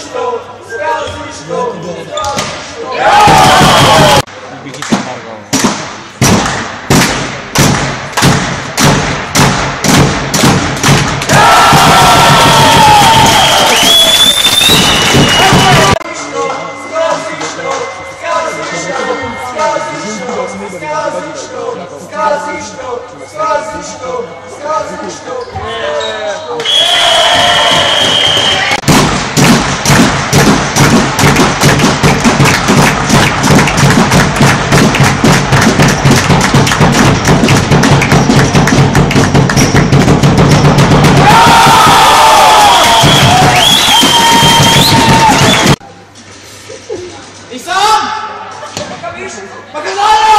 estou, descalço estou, descalço estou. O biquíni tá amargão. Descalço estou, descalço estou, descalço estou. Mas caralho!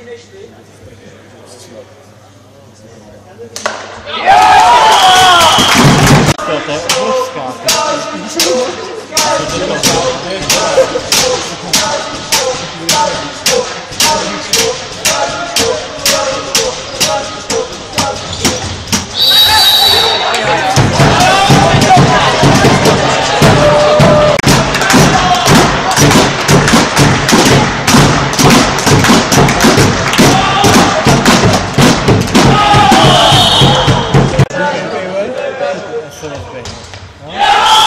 sakinleşti. Yeah! excellent thing. Huh? Yeah!